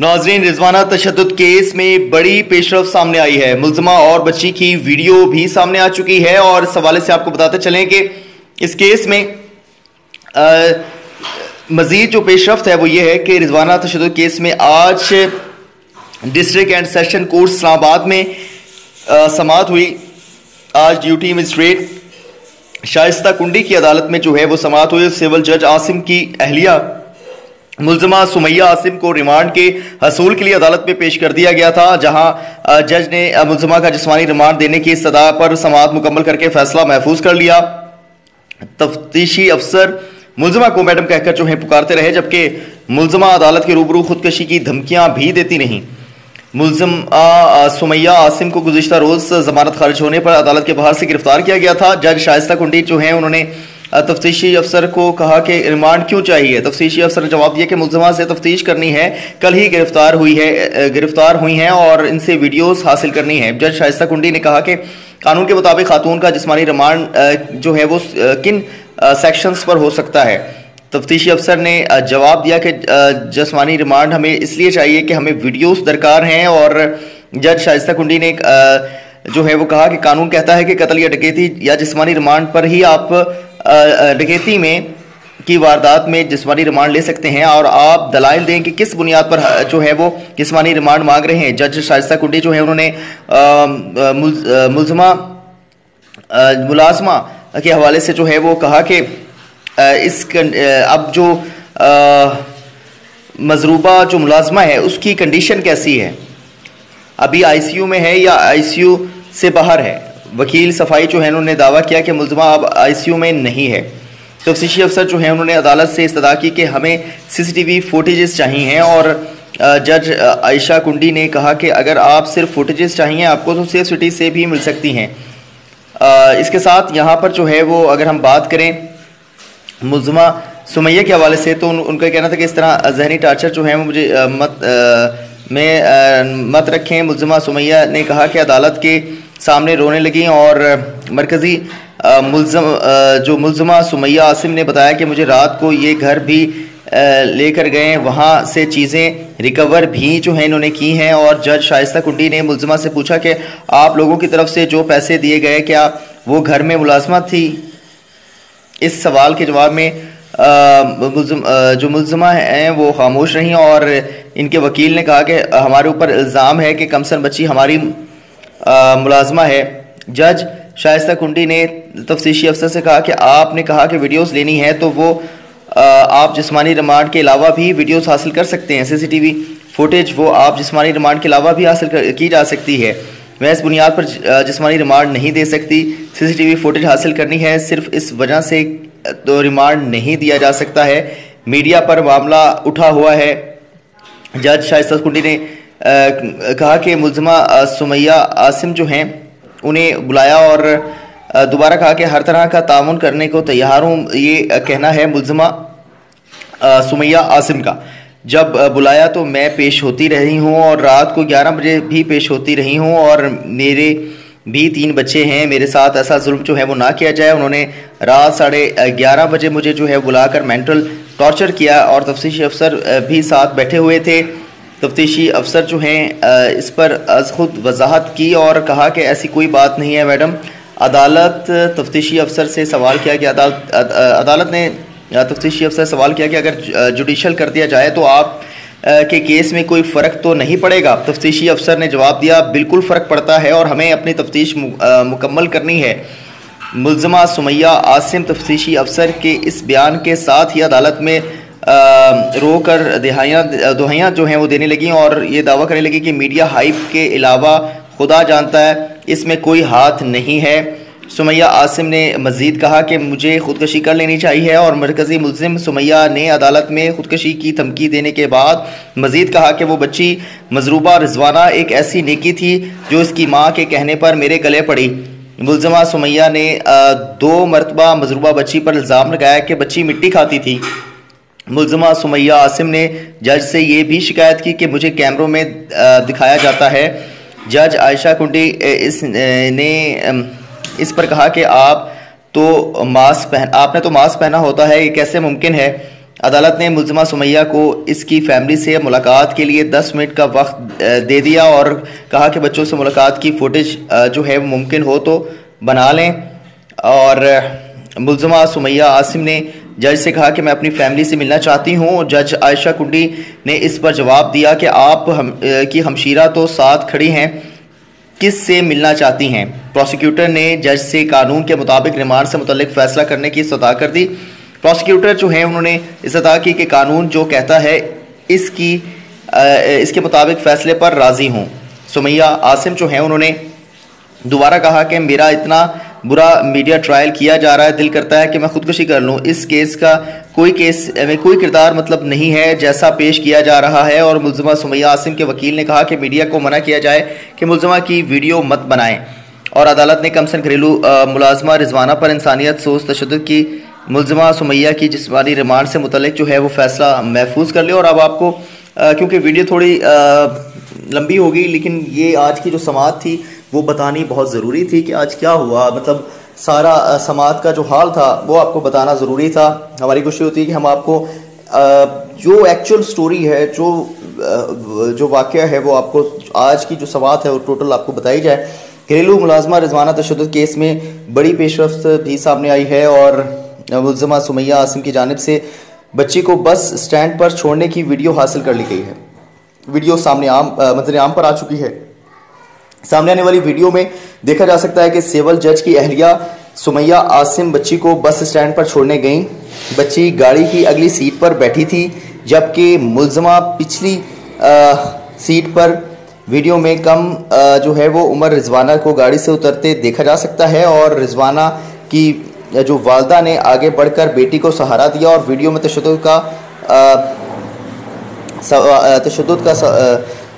नाजरीन रिजवाना तशद केस में बड़ी पेशरफ सामने आई है। मुलजमा और बच्ची की वीडियो भी सामने आ चुकी है और इस हवाले से आपको बताते चलें कि इस केस में मजीद जो पेशरफ है वो ये है कि रिजवाना तशद केस में आज district and session court Islamabad में आ, समात हुई। आज ड्यूटी मजिस्ट्रेट शाइस्ता कुंडी की अदालत में जो है वो समात हुई। सिविल जज आसिम की अहलिया मुलजमा सुमैया आसिम को रिमांड के हसूल के लिए अदालत में पेश कर दिया गया था, जहाँ जज ने मुलजमा का जिसमानी रिमांड देने की सदा पर समात मुकम्मल करके फैसला महफूज कर लिया। तफ्तीशी अफसर मुलजमा को मैडम कहकर जो है पुकारते रहे, जबकि मुलजमा अदालत के रूबरू खुदकशी की धमकियाँ भी देती नहीं मुलजम सुमैया आसिम को गुजशत रोज़ जमानत खारिज होने पर अदालत के बाहर से गिरफ़्तार किया गया था। जज शाइस्ता कुंडी जो है, उन्होंने तफ्तीशी अफसर को कहा कि रिमांड क्यों चाहिए? तफ्तीशी अफसर ने जवाब दिया कि मुलजमा से तफ्तीश करनी है। कल ही गिरफ़्तार हुई है गिरफ़्तार हुई हैं और इनसे वीडियोस हासिल करनी है। जज शाइस्ता कुंडी ने कहा कि कानून के मुताबिक खातून का जिसमानी रिमांड जो है वो किन सेक्शंस पर हो सकता है? तफ्तीशी अफसर ने जवाब दिया कि जिसमानी रिमांड हमें इसलिए चाहिए कि हमें वीडियोस दरकार हैं और जज शाइस्ता कुंडी ने जो है वो कहा कि कानून कहता है कि कत्ल या डकैती या जिसमानी रिमांड पर ही आप डकैती में की वारदात में जिसमानी रिमांड ले सकते हैं और आप दलाइल दें कि किस बुनियाद पर जो है वो जिसमानी रिमांड मांग रहे हैं। जज शाइस्ता कुंडी जो है, उन्होंने मुलजमा मुलाजमा के हवाले से जो है वो कहा कि इस अब जो मजरूबा जो मुलाजमा है, उसकी कंडीशन कैसी है? अभी आईसीयू में है या आईसीयू से बाहर है? वकील सफ़ाई जो है उन्होंने दावा किया कि मुलजमा अब आईसीयू में नहीं है। तफ्तीशी अफसर जो है उन्होंने अदालत से इस्तः की कि हमें सीसीटीवी फुटेजेस चाहिए हैं और जज आयशा कुंडी ने कहा कि अगर आप सिर्फ़ फुटेजेस चाहिए आपको तो सेफ़ सिटी से भी मिल सकती हैं। इसके साथ यहाँ पर जो है वो अगर हम बात करें मुलजमा सुमैया के हवाले से तो उन, उनका कहना था कि इस तरह जहनी टार्चर जो है वो मुझे मत में मत रखें, मुलजमा सुमैया ने कहा कि अदालत के सामने रोने लगी और, मरकज़ी मुलजम जो मुलजमा सुमैया आसिम ने बताया कि मुझे रात को ये घर भी लेकर गए, वहाँ से चीज़ें रिकवर भी जो हैं इन्होंने की हैं और जज शाइस्ता कुंडी ने मुलजमा से पूछा कि आप लोगों की तरफ़ से जो पैसे दिए गए, क्या वो घर में मुलाजमत थी? इस सवाल के जवाब में जो मुलजमा हैं वो खामोश रहीं और इनके वकील ने कहा कि हमारे ऊपर इल्ज़ाम है कि कमसन बच्ची हमारी मुलाजमा है। जज शाइस्ता कुंडी ने तफ्तीशी अफसर से कहा कि आपने कहा कि वीडियोस लेनी है तो वो आप जिस्मानी रिमांड के अलावा भी वीडियोस हासिल कर सकते हैं। सीसीटीवी फुटेज वो आप जिस्मानी रिमांड के अलावा भी हासिल कर, की जा सकती है। मैं इस बुनियाद पर जिस्मानी रिमांड नहीं दे सकती। सीसीटीवी फुटेज हासिल करनी है सिर्फ़ इस वजह से तो रिमांड नहीं दिया जा सकता है। मीडिया पर मामला उठा हुआ है। जज शाइस्ता कुंडी ने कहा कि मुलजमा सुमैया आसिम जो हैं, उन्हें बुलाया और दोबारा कहा कि हर तरह का ताउन करने को तैयार हूँ, ये कहना है मुलजमा सुमैया आसिम का। जब बुलाया तो मैं पेश होती रही हूँ और रात को 11 बजे भी पेश होती रही हूँ और मेरे भी तीन बच्चे हैं। मेरे साथ ऐसा जुल्म जो है वो ना किया जाए। उन्होंने रात साढ़े ग्यारह बजे मुझे जो है बुलाकर मेंटल टॉर्चर किया और तफ्तीशी अफसर भी साथ बैठे हुए थे। तफ्तीशी अफसर जो हैं इस पर अज खुद वजाहत की और कहा कि ऐसी कोई बात नहीं है मैडम। अदालत, तफ्तीशी अफसर से सवाल किया कि अदालत अदालत ने तफ्तीशी अफसर सवाल किया कि अगर जुडिशल कर दिया जाए तो आप के केस में कोई फ़र्क तो नहीं पड़ेगा? तफ्तीशी अफसर ने जवाब दिया, बिल्कुल फ़र्क पड़ता है और हमें अपनी तफ्तीश मुकम्मल करनी है। मुलजमा सुमैया आसिम, तफ्तीशी अफसर के इस बयान के साथ ही अदालत में रो कर दिहाइयाँ, दुहाइयाँ जो हैं वो देने लगी और ये दावा करने लगी कि मीडिया हाइप के अलावा खुदा जानता है, इसमें कोई हाथ नहीं है। सुमैया आसिम ने मज़ीद कहा कि मुझे खुदकशी कर लेनी चाहिए और मरकज़ी मुलजिम सुमैया ने अदालत में खुदकशी की धमकी देने के बाद मज़ीद कहा कि वो बच्ची मजरूबा रिजवाना एक ऐसी नेकी थी जो इसकी माँ के कहने पर मेरे गले पड़ी। मुलजमा सुमैया ने दो मरतबा मजरूबा बच्ची पर इल्ज़ाम लगाया कि बच्ची मिट्टी खाती थी। मुलजमा सुमैया आसिम ने जज से ये भी शिकायत की कि मुझे कैमरों में दिखाया जाता है। जज आयशा कुंडी इस ने इस पर कहा कि आप तो मास्क पहन, आपने तो मास्क पहना होता है, ये कैसे मुमकिन है? अदालत ने मुलजमा सुमैया को इसकी फैमिली से मुलाकात के लिए 10 मिनट का वक्त दे दिया और कहा कि बच्चों से मुलाकात की फुटेज जो है मुमकिन हो तो बना लें। और मुलजमा सुमैया आसिम ने जज से कहा कि मैं अपनी फैमिली से मिलना चाहती हूँ। जज आयशा कुंडी ने इस पर जवाब दिया कि आप हम की हमशीरा तो साथ खड़ी हैं किस से मिलना चाहती हैं? प्रोसिक्यूटर ने जज से कानून के मुताबिक रिमांड से मुतलिक फ़ैसला करने की सतह कर दी। प्रोसिक्यूटर जो हैं, उन्होंने इस्तः की कि कानून जो कहता है, इसकी इसके मुताबिक फ़ैसले पर राज़ी हूँ। सुमैया आसिम जो हैं, उन्होंने दोबारा कहा कि मेरा इतना बुरा मीडिया ट्रायल किया जा रहा है, दिल करता है कि मैं खुदकुशी कर लूँ। इस केस का कोई केस में कोई किरदार मतलब नहीं है, जैसा पेश किया जा रहा है, और मुलजमा सुमैया आसिम के वकील ने कहा कि मीडिया को मना किया जाए कि मुलजमा की वीडियो मत बनाएँ। और अदालत ने कमसन घरेलू मुलाजमा रिजवाना पर इंसानियत सोच तशद की। मुलजमा सुमैया की जिसमानी रिमांड से मुतल जो है, वो फैसला महफूज कर लिया और अब आपको क्योंकि वीडियो थोड़ी लंबी होगी, लेकिन ये आज की जो समात थी वो बतानी बहुत ज़रूरी थी कि आज क्या हुआ। मतलब सारा समाज का जो हाल था, वो आपको बताना ज़रूरी था। हमारी खुशी होती है कि हम आपको जो एक्चुअल स्टोरी है, जो जो वाक़ है, वो आपको आज की जो सवात है, वो टोटल आपको बताई जाए। घरेलू मुलाजमा रिजवाना तशद केस में बड़ी पेशरफ भी सामने आई है और मुलजमा सुमैया आसिम की जानब से बच्ची को बस स्टैंड पर छोड़ने की वीडियो हासिल कर ली गई है। वीडियो सामने आम मंजर आम पर आ चुकी है। सामने आने वाली वीडियो में देखा जा सकता है कि सिविल जज की अहलिया सुमैया आसिम बच्ची को बस स्टैंड पर छोड़ने गई। बच्ची गाड़ी की अगली सीट पर बैठी थी जबकि मुलजमा पिछली आ, सीट पर वीडियो में कम आ, जो है वो उमर रिजवाना को गाड़ी से उतरते देखा जा सकता है और रिजवाना की जो वालदा ने आगे बढ़कर बेटी को सहारा दिया और वीडियो में तशद का तशद का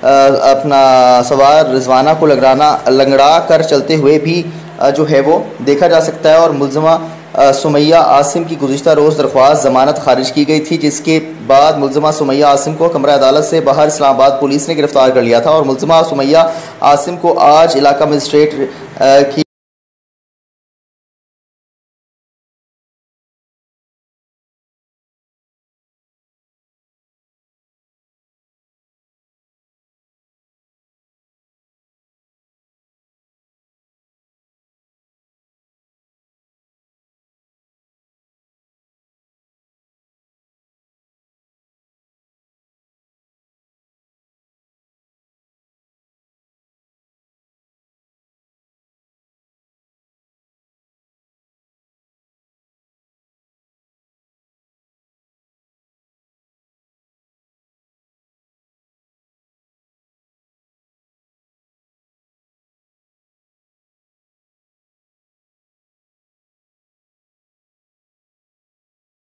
अपना सवार रिजवाना को लगराना लंगड़ा कर चलते हुए भी जो है वो देखा जा सकता है और मुलजमा सुमैया आसिम की गुजशत रोज़ दरख्वास्त जमानत खारिज की गई थी, जिसके बाद मुलजमा सुमैया आसिम को कमरा अदालत से बाहर इस्लामाबाद पुलिस ने गिरफ़्तार कर लिया था और मुलजमा सुमैया आसिम को आज इलाका मजिस्ट्रेट की